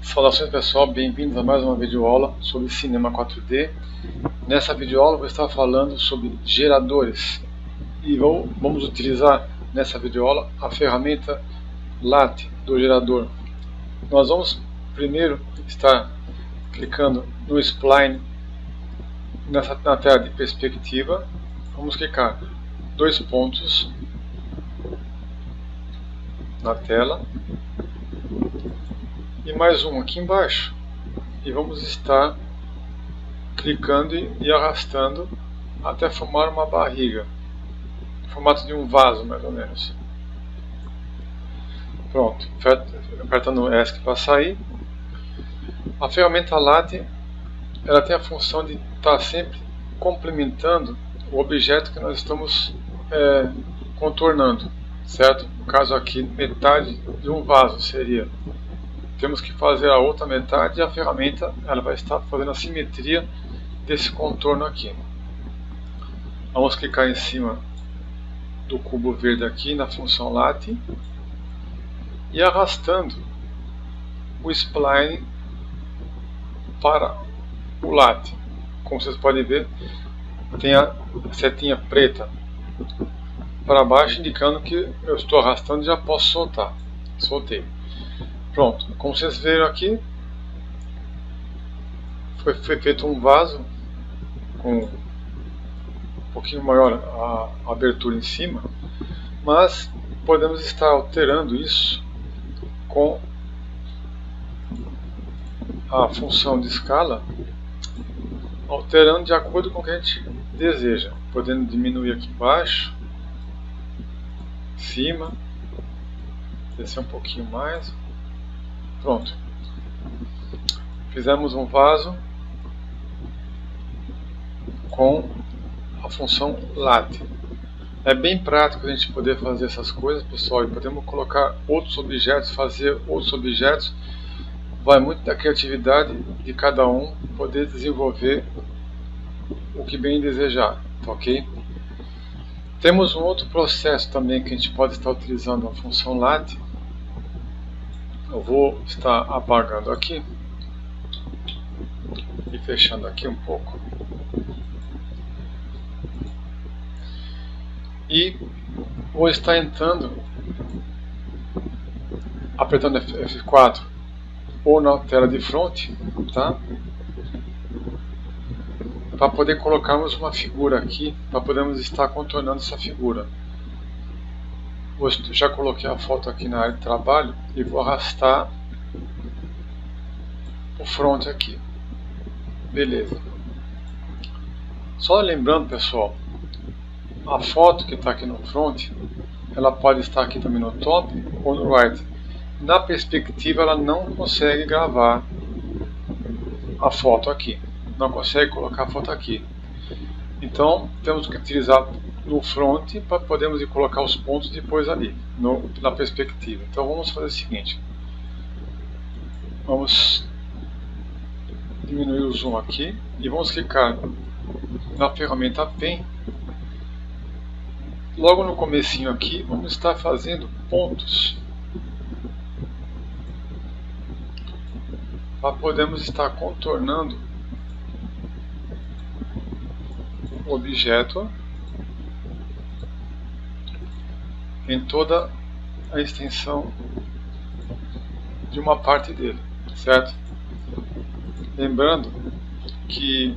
Saudações pessoal, bem-vindos a mais uma videoaula sobre cinema 4D. Nessa videoaula eu vou estar falando sobre geradores e vou, vamos utilizar nessa videoaula a ferramenta LAT do gerador. Nós vamos primeiro estar clicando no spline nessa, na tela de perspectiva. Vamos clicar dois pontos na tela e mais um aqui embaixo. E vamos estar clicando e arrastando até formar uma barriga. No formato de um vaso mais ou menos. Pronto, apertando ESC para sair. A ferramenta LAT ela tem a função de estar sempre complementando o objeto que nós estamos é, contornando certo? no caso aqui metade de um vaso seria temos que fazer a outra metade e a ferramenta ela vai estar fazendo a simetria desse contorno aqui. Vamos clicar em cima do cubo verde aqui na função lat e arrastando o spline para o lat. Como vocês podem ver, tem a setinha preta para baixo indicando que eu estou arrastando e já posso soltar. Soltei. Pronto, como vocês viram aqui, foi, foi feito um vaso com um pouquinho maior a, a abertura em cima, mas podemos estar alterando isso com a função de escala, alterando de acordo com o que a gente deseja, podendo diminuir aqui embaixo, cima, descer um pouquinho mais, Pronto. Fizemos um vaso com a função lat. É bem prático a gente poder fazer essas coisas, pessoal, e podemos colocar outros objetos, fazer outros objetos. Vai muito da criatividade de cada um poder desenvolver o que bem desejar, tá ok? Temos um outro processo também que a gente pode estar utilizando a função lat, eu vou estar apagando aqui e fechando aqui um pouco. E vou estar entrando, apertando F4 ou na tela de front, tá? Para poder colocarmos uma figura aqui, para podermos estar contornando essa figura já coloquei a foto aqui na área de trabalho e vou arrastar o front aqui. Beleza. Só lembrando, pessoal, a foto que está aqui no front, ela pode estar aqui também no top ou no right. Na perspectiva, ela não consegue gravar a foto aqui. Não consegue colocar a foto aqui. Então, temos que utilizar no front para podermos colocar os pontos depois ali, no, na perspectiva. Então vamos fazer o seguinte. Vamos diminuir o zoom aqui e vamos clicar na ferramenta Pen. Logo no comecinho aqui, vamos estar fazendo pontos. Para podermos estar contornando o objeto em toda a extensão de uma parte dele, certo? Lembrando que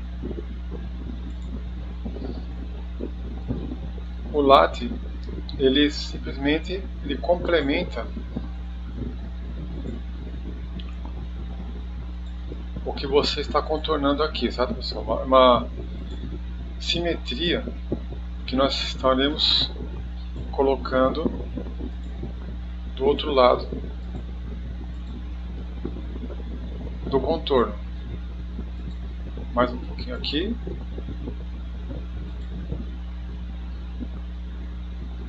o lat ele simplesmente ele complementa o que você está contornando aqui, certo pessoal? Uma, uma simetria que nós estaremos colocando do outro lado do contorno. Mais um pouquinho aqui.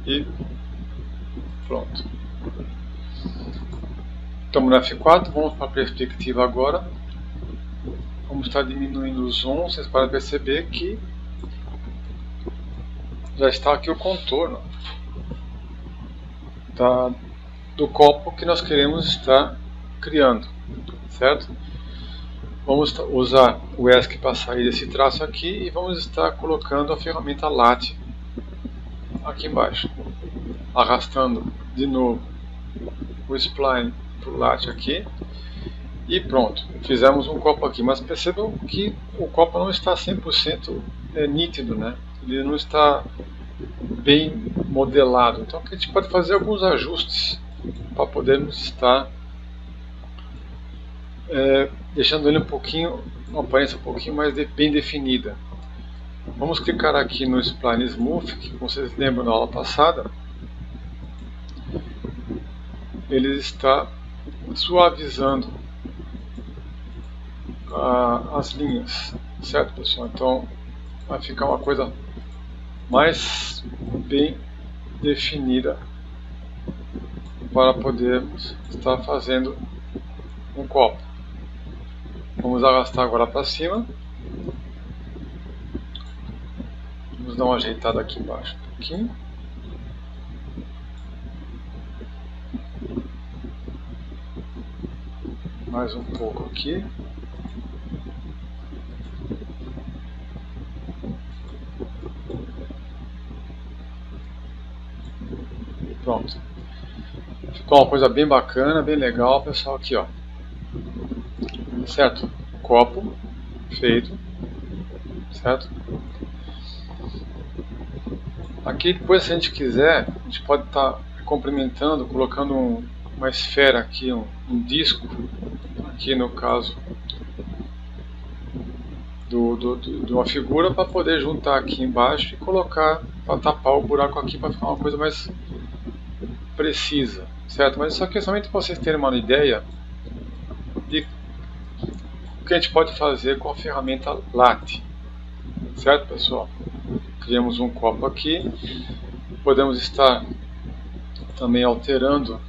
E pronto. Estamos no F4, vamos para a perspectiva agora. Vamos estar diminuindo o zoom, vocês podem perceber que já está aqui o contorno da, do copo que nós queremos estar criando, certo? Vamos usar o ESC para sair desse traço aqui e vamos estar colocando a ferramenta LAT aqui embaixo, arrastando de novo o spline para o LAT aqui e pronto, fizemos um copo aqui, mas percebam que o copo não está 100% é, nítido, né? ele não está bem modelado, então a gente pode fazer alguns ajustes para podermos estar é, deixando ele um pouquinho, uma aparência um pouquinho mais de, bem definida. Vamos clicar aqui no Spline Smooth, que como vocês lembram na aula passada, ele está suavizando a, as linhas, certo pessoal? Então vai ficar uma coisa mais bem definida para podermos estar fazendo um copo. Vamos arrastar agora para cima. Vamos dar uma ajeitada aqui embaixo um pouquinho. Mais um pouco aqui. Pronto. Uma coisa bem bacana, bem legal, pessoal, aqui ó certo? Copo feito, certo? Aqui depois se a gente quiser, a gente pode estar tá complementando, colocando um, uma esfera aqui, um, um, disco, aqui no caso do, do, do, de uma figura para poder juntar aqui embaixo e colocar para tapar o buraco aqui para ficar uma coisa mais precisa, certo? Mas isso aqui é somente para vocês terem uma ideia de o que a gente pode fazer com a ferramenta LAT. Certo, pessoal? Criamos um copo aqui. Podemos estar também alterando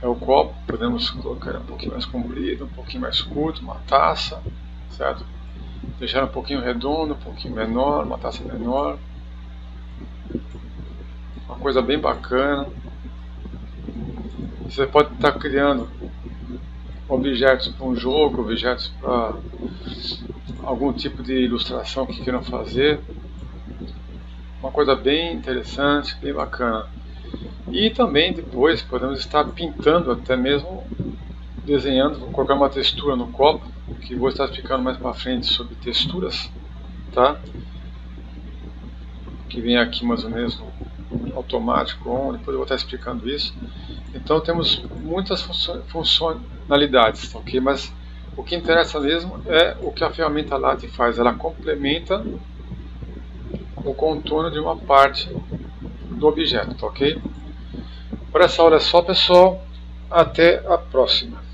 é o copo. Podemos colocar um pouquinho mais comprido, um pouquinho mais curto, uma taça, certo? Deixar um pouquinho redondo, um pouquinho menor, uma taça menor. Coisa bem bacana. Você pode estar criando objetos para um jogo, objetos para algum tipo de ilustração que queiram fazer. Uma coisa bem interessante, bem bacana. E também depois podemos estar pintando, até mesmo desenhando, vou colocar uma textura no copo, que vou estar explicando mais para frente sobre texturas, tá? Que vem aqui mais ou menos no automático, depois eu vou estar explicando isso. Então temos muitas funcionalidades, ok? Mas o que interessa mesmo é o que a ferramenta LAT faz. Ela complementa o contorno de uma parte do objeto, ok? Por essa hora é só, pessoal. Até a próxima.